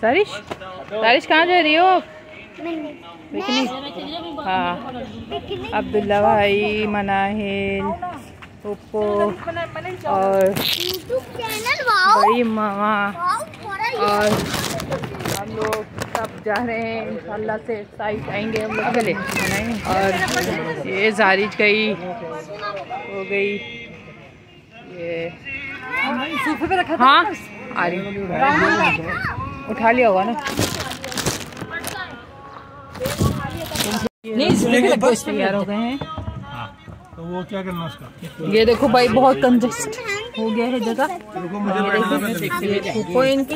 सारिश सारिश कहाँ जा रही हो? पिकनिक हाँ। अब्दुल्ला भाई मनाहिल पुप्पो और बड़ी मामा और हम लोग सब जा रहे हैं इंशाल्लाह से साइड आएँगे हम लोग। चले और ये जारिज गई हो गई। ये। हाँ। आ रही उठा लिया होगा ना। नहीं तैयार हो गए हैं। तो वो क्या करना उसका? ये देखो भाई बहुत कंजस्ट हो गया है जगह। इनकी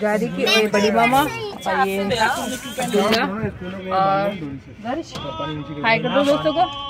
गाड़ी की ये बड़ी मामा और हाय कर दो दोस्तों को।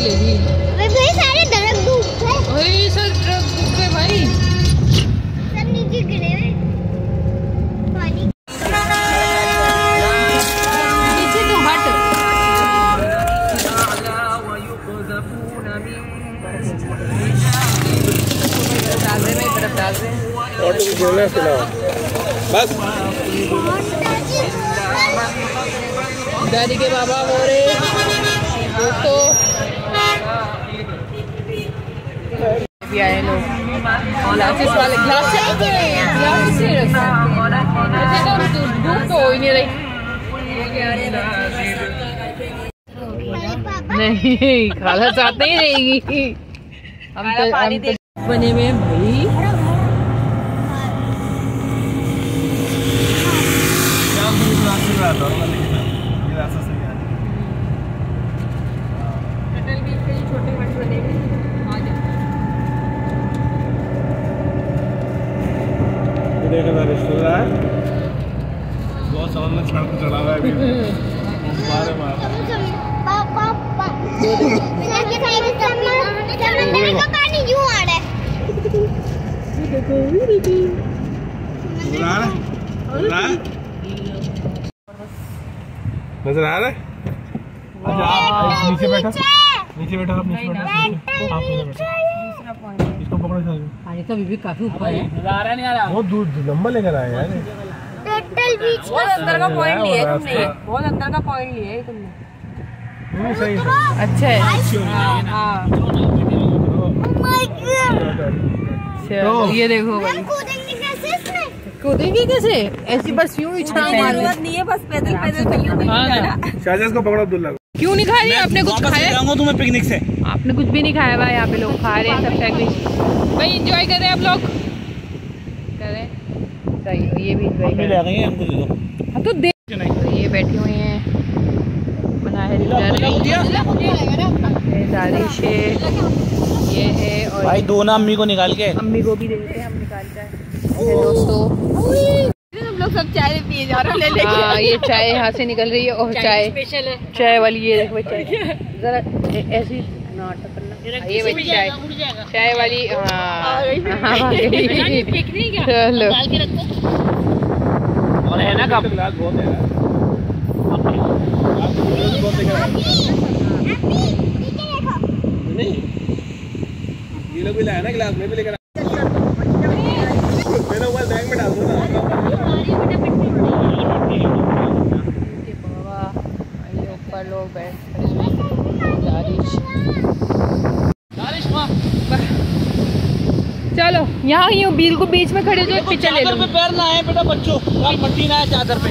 हैं है है झील ओए सर है भाई पीछे तो हट। डाल डाल बस दादी। के बाबा रहे दोस्तों भी आए वाले नहीं रखते चाहते तो तो हो ही नहीं रही नहीं खाला साथ नहीं रहेगी। हम तो हम तो बने में भाई क्या मुझे रास्ते में आता हूँ लेकिन ये रास्ता सही है ये देखो ना रिश्तेदार चढ़ा हुआ है मारे पानी आ रहा है? नज़र आ रहा है? आ रहा है आ रहा है? अच्छा आप नीचे बैठा। नीचे बैठा आप नीचे बैठा। आप नीचे बैठा। इसको पकड़ो पानी तो अभी भी काफ़ी ऊपर है। बहुत दूर लंबा लेकर आया यार। बहुत अंदर का पॉइंट लिया है तुमने बहुत अंदर का पॉइंट लिया है तुमने सही अच्छा है हाँ माय गॉड चलो ये देखो कूदेंगे कैसे इसमें? कूदेंगे कैसे? ऐसी बस यूँ ही हैं नहीं है बस पैदल पैदल कहीं शाहजहां को पकड़ो अब्दुल्ला क्यों नहीं खा रही? आपने कुछ खाया? तुम्हें पिकनिक से। आपने कुछ भी नहीं खाया भाई यहाँ पे लोग खा रहे हैं सब सैंडविच भाई एंजॉय कर रहे हैं आप लोग। हैं ये भी एंजॉय कर रहे ले गई हमको दे दो हैं हाँ तो देख तो ये बैठी हुई हैं। मनाहिल ये दारिश है। ये है और भाई दो ना अम्मी को निकाल के। अम्मी को भी दे देते हैं हम निकालते हैं। दोस्तों। लोग सब चाय पिए जा रहे हो ले ले हाँ ये चाय यहाँ से निकल रही है और चाय स्पेशल है। चाय वाली ये देखो चाय। जरा ऐसी नाटक हाँ, ये भाई चाय चाय वाली हाँ। हाँ। चलो। और है ना है। आए। नहीं। ये लोग भी लाया ना गिलास मैं भी लेकर आया। मेरा मोबाइल बैग में डाल दो ना बाबा। ये ऊपर लोग बैठ हैं। बारिश यहाँ यूँ बिल्कुल बीच में खड़े हो जाओ पिक्चर ले लो। पे पैर ना आए बेटा बच्चों। मट्टी ना आए चादर पे।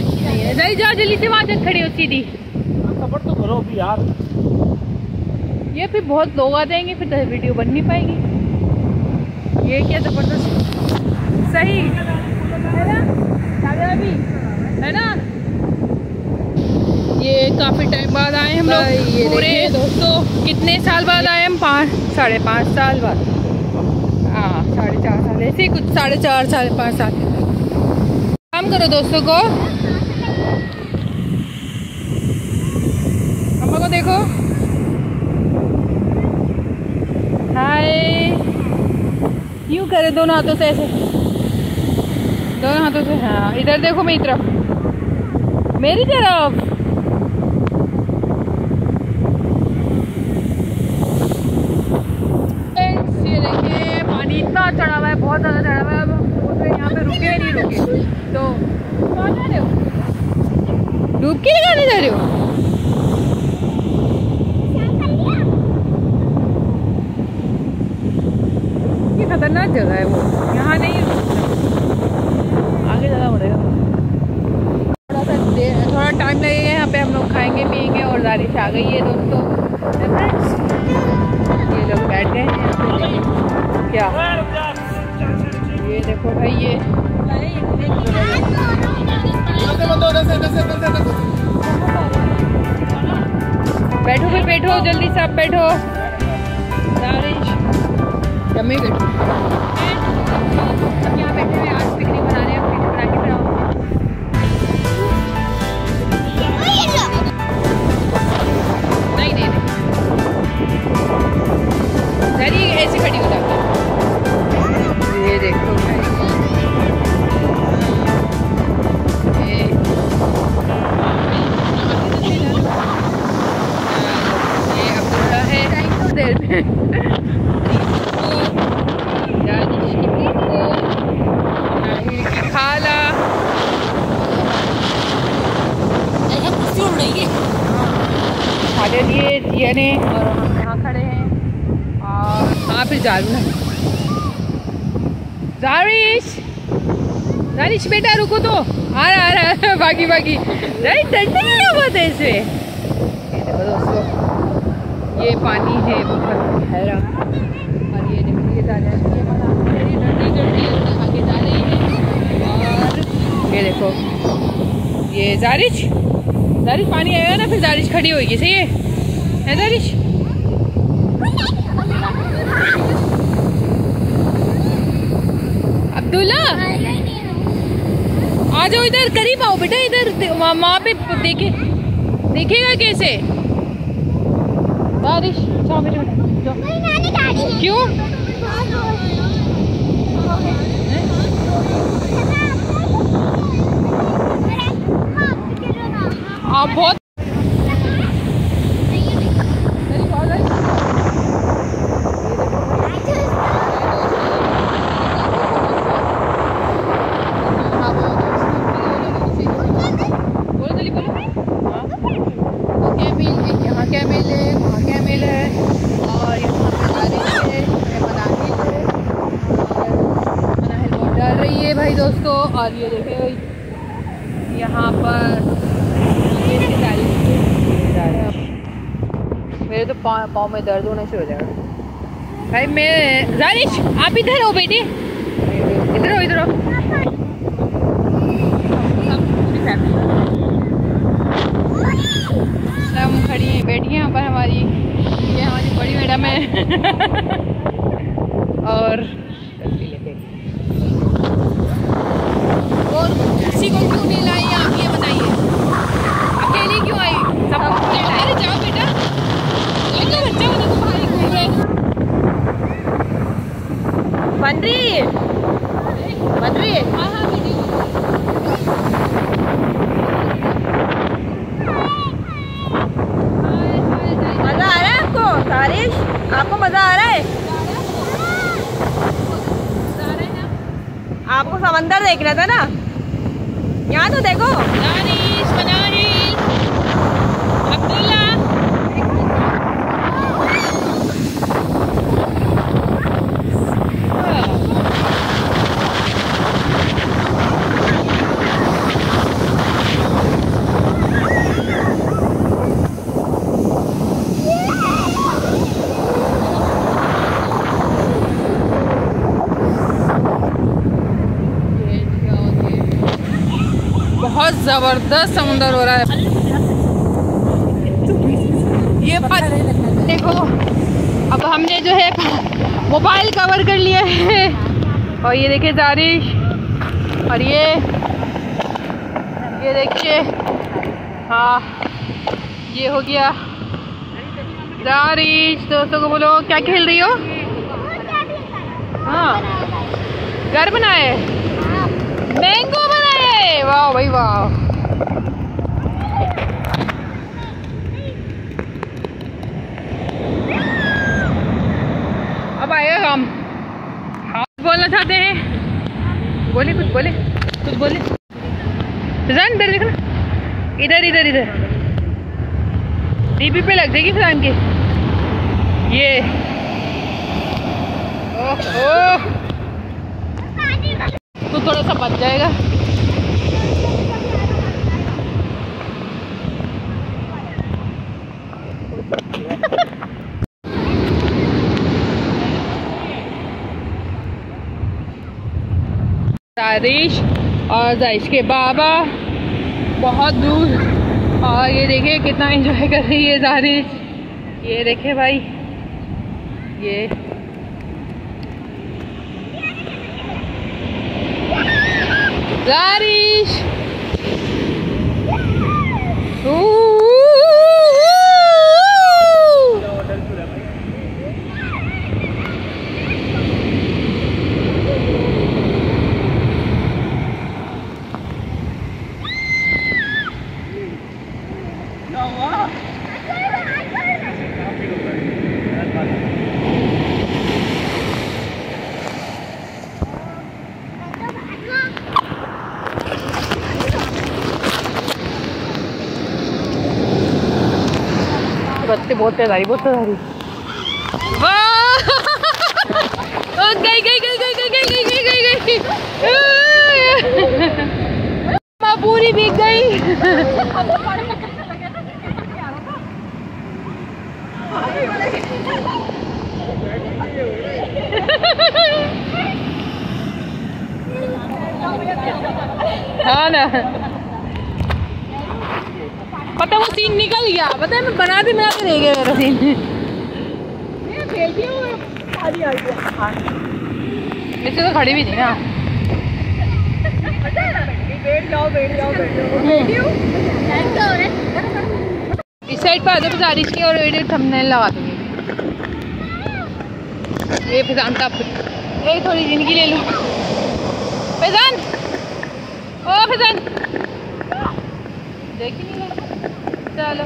नहीं जाओ जल्दी से वहाँ तक खड़ी हो सीधी। सपोर्ट तो करो अभी यार। ये फिर बहुत लोग आ जाएँगे फिर तो वीडियो बन नहीं पाएगी। ये क्या ज़बरदस्त? सही। है ना? अभी? है ना? ये काफ़ी टाइम बाद आए हम लोग। पूरे दोस्तों। कितने साल बाद आए हम? पाँच साढ़े पाँच साल बाद। ही कुछ साढ़े चार, साढ़े पाँच साल काम करो दोस्तों को। अम्मा को देखो। हाय। यूँ करे दोनों हाथों से ऐसे? दोनों हाथों से हाँ। इधर देखो मेरी तरफ़ मेरी तरफ़ Friends, ये देखिए पानी इतना चढ़ा हुआ है बहुत ज़्यादा चढ़ा हुआ है अब तो यहाँ पे रुके नहीं रुके। तो कहाँ जा रहे हो? डुबकी लगाने जा रहे हो? ये खतरनाक जगह है वो। यहाँ नहीं आगे ज़्यादा बढ़ेगा थोड़ा सा थोड़ा टाइम लगेगा यहाँ पे हम लोग खाएँगे पियेंगे और बारिश आ गई है दोस्तों। ये लोग बैठे हैं। क्या? ये देखो भाई ये। बैठो फिर बैठो जल्दी से आप बैठो। नारिश जमी बैठो। जिया ने और हम यहाँ खड़े हैं? और फिर जारू जारिश जारिश बेटा रुको तो। आ रहा आ रहा बाकी बाकी नहीं ठंडी है देखो दोस्तों ये पानी है बहुत गहरा। और ये ये जा रहा है। है, आगे जा रही है। और ये देखो ये जारिश जारिश पानी आएगा ना फिर जारिश खड़ी होगी सही है है जारिश अब्दुल्ला? आ जाओ इधर करीब आओ बेटा इधर वहाँ पे देखे देखेगा कैसे? बारिश जाओ बेटा क्यों आप बहुत बोलो जल्दी बोलो हाँ कैमिल एक यहाँ कैमिल है वहाँ कैमिल है और यहाँ पे बारिश है ये मनाहिल है और मनाहिल बहुत डर रही है भाई दोस्तों और ये देखिए भाई यहाँ पर ये देखिए बारिश है, ये बारिश। मेरे तो पाँव में दर्द होना शुरू हो जाएगा। भाई, मैं जारिश आप इधर हो बेटे। इधर हो इधर हो। हम खड़ी हैं, बैठी हैं यहाँ पर हमारी। ये हमारी बड़ी मैडम है और और किसी को क्यों नहीं लाई आप ये बताइए अकेली क्यों आई सब अरे जाओ बेटा देखो बच्चा को देखो बाहर घूम रहे बन रही है बन रही है हाँ हाँ दीदी मज़ा आ रहा है आपको तारिश आपको मज़ा आ रहा है आपको समंदर देखना था ना यहाँ तो देखो दानिश मनाहिल अब्दुल्ला बहुत ज़बरदस्त समुंदर हो रहा है। ये देखो, अब हमने जो है मोबाइल कवर कर लिया है। और ये देखिए जारिश। और ये ये देखिए हाँ ये हो गया दारिश दोस्तों को बोलो, क्या खेल रही हो? हाँ घर बनाए मैंगो वाह, भाई वाह। अब आएगा काम हाँ बोलना चाहते हैं। बोले, कुछ बोले कुछ बोले। फिजान इधर देखना इधर इधर इधर। डीपी पे लग जाएगी फिजान के ये। ओह। तो थोड़ा सा बच जाएगा। तारिश और जाइश के बाबा बहुत दूर। और ये देखिए कितना एंजॉय कर रही है जारिश ये देखे भाई, ये। जारिश बच्चे बहुत तेज आ रही बहुत तेज वाह! ओ, गई गई गई गई गई गई गई गई गई गई। माँ पूरी भीग गई। हाँ ना। पता वो सीन निकल गया। पता है मैं बनाते बनाते रह गया मेरा सीन इससे तो खड़ी भी थी ना। इस साइड पर आ जाओ बारिश की और वीडियो थंबनेल लगा दूँगी। ये फिजान का एक थोड़ी ज़िंदगी ले लूँ। फिजान! ओ फिजान! देख नहीं? रहा चलो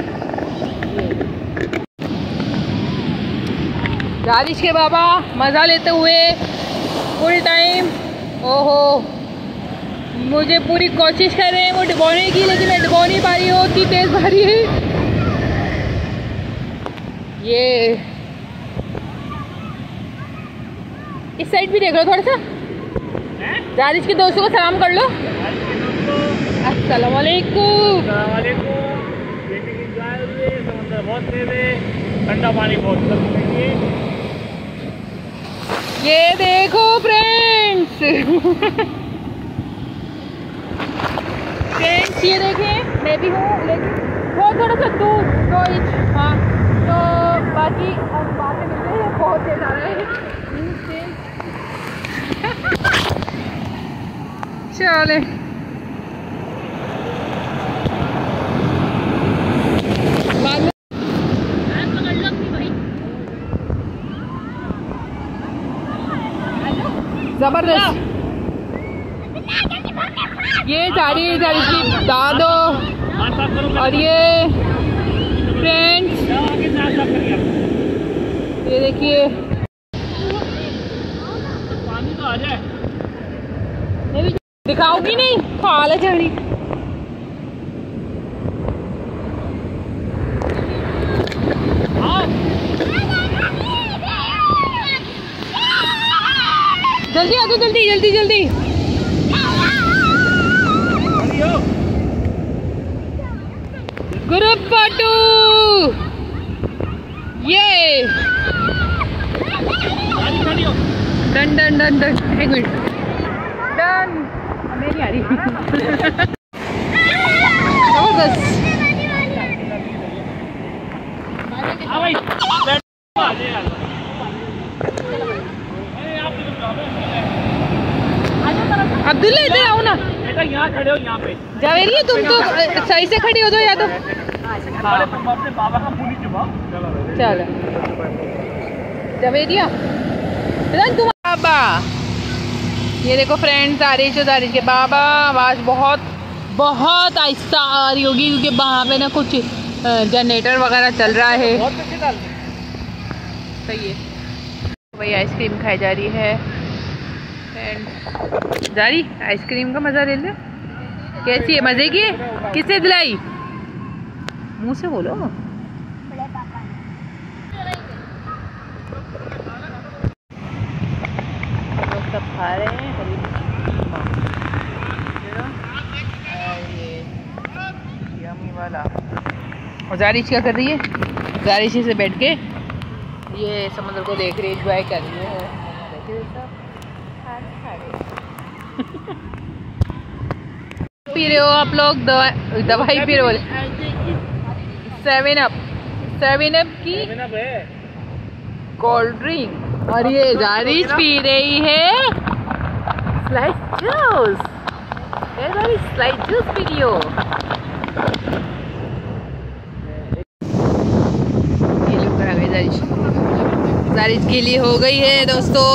बारिश के बाबा मज़ा लेते हुए फुल टाइम ओहो मुझे पूरी कोशिश कर रहे हैं वो डिबोने की लेकिन मैं डिबो नहीं पा रही हूँ इतनी तेज़ रही है। ये। इस साइड भी देख लो थोड़ा सा। बारिश के दोस्तों को सलाम कर लो। अस्सलाम वालेकुम समुद्र बहुत तेज है ठंडा पानी बहुत ये देखो फ्रेंड्स फ्रेंड्स ये देखें, मैं भी हूँ, लेकिन बहुत थोड़ा सा दूर दो इंच हाँ तो बाकी हम बाद में मिलते हैं बहुत तेज आ रहा है। चले बाद में ज़बरदस्त। ये सारी सारी की दादो और ये फ्रेंड्स ये देखिए। पानी तो आ जाए। दिखाओगी नहीं? फाल चढ़ी। जल्दी आ जाओ, जल्दी जल्दी जल्दी। ग्रुप फ़ोटो ये। Done done done done. एक मिनट। डन। मेरी आ रही ज़बरदस्त हाँ भाई बैठ आ जाए यार अरे आप तो अब्दुल्ला इधर आओ ना। बेटा यहाँ खड़े हो यहाँ पे। जावेरी तुम तो सही से खड़ी हो जाओ या तो। बड़े तुम अपने बाबा का पूरी चुपाओ चलो। जावेरिया तुम बाबा। ये देखो फ्रेंड्स दारिश और दारिश के बाबा आवाज़ बहुत बहुत आहिस्ता आ रही होगी क्योंकि वहाँ पे ना कुछ जनरेटर वगैरह चल रहा है। दे। सही है। भाई आइसक्रीम खाई जा रही है। फ्रेंड्स जा रही आइसक्रीम का मज़ा ले ले कैसी है? मज़े की किसने दिलाई? मुँह से बोलो। और जारिश क्या कर रही है? जारिश से बैठ के ये समुद्र को देख रही है एंजॉय कर रही है देखिए सब खाना खा रहे हैं। पी रहे हो आप लोग? दवा दवाई पी रहे हो? सेवन अप सेवन अप की कोल्ड ड्रिंक और ये जारिश पी रही है। स्लाइस जूस स्लाइस जूस पी रही हो। जारिश जारिश लिए हो गई है दोस्तों।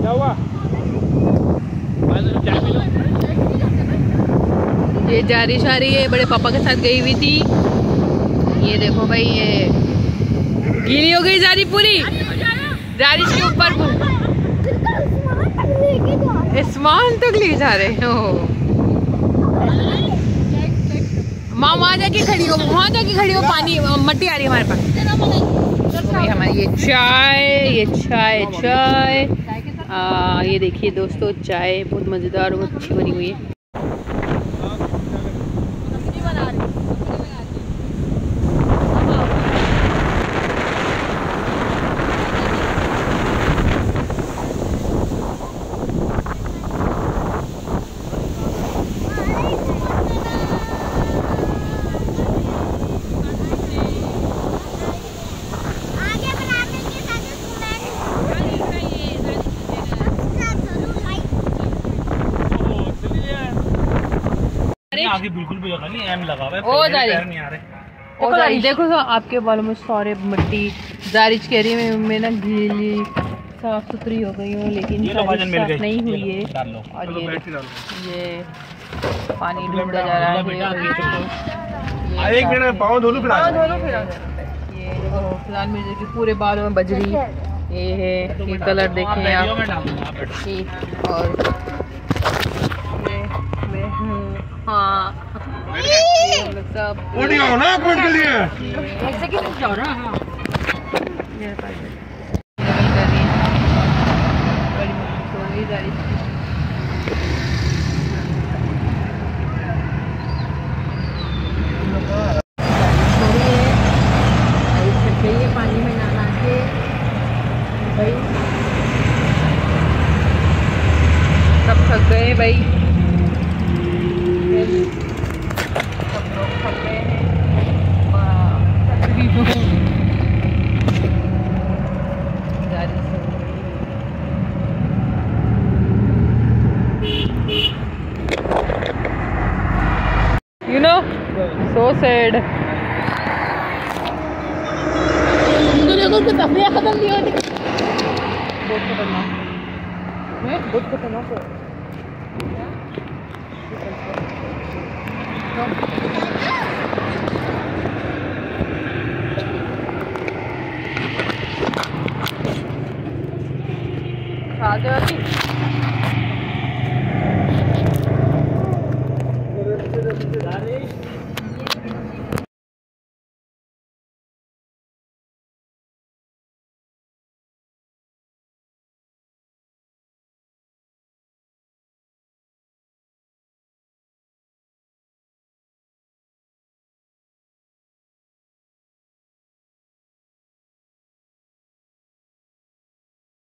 क्या हुआ लो ये जारिश आ रही है बड़े पापा के साथ गई हुई थी। ये देखो भाई ये गीली हो गई जारी पूरी। जारिश के ऊपर आसमान तक ले जा रहे हो माँ वहाँ जाके खड़ी हो वहाँ जाके खड़ी हो पानी मट्टी आ रही है हमारे पास। भाई हमारी ये चाय ये चाय चाय। आ, ये देखिए दोस्तों चाय बहुत मज़ेदार और अच्छी बनी हुई है। आगे बिल्कुल भी लगा नहीं एम लगा हुआ है ओ, पैर नहीं आ रहे। और जारिश देखो तो आपके बालों में सारे मिट्टी जारिश कह रही है मैं, मैं ना गीली साफ़ सुथरी हो गई हूँ लेकिन ये साफ़ नहीं हुई है। और ये ये पानी ढूंढा जा रहा है। देखो, एक मिनट में पाँव धो लूँ फिर आ फिर ये फ़िलहाल मेरे की पूरे बालों में बजरी ये है ये कलर आप देखें आप। और हूँ। ना एक के लिए? पानी में नहा के भाई सब थक गए भाई। debate.